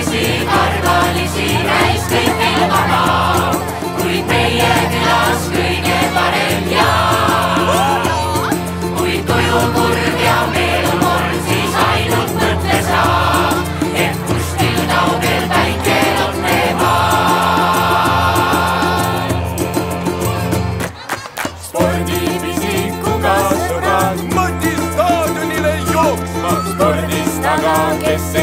karvalisi, karvalisi käis kõigil vaba, kuid meie külas kõige parem ja. Kuid tuju kurb ja meel on morn, siis ainult mõtle sa, et kuskil taugel päike lotneb. spordipisikuga sõbrad, mõtis staadionile jooksma, spordist aga kes ei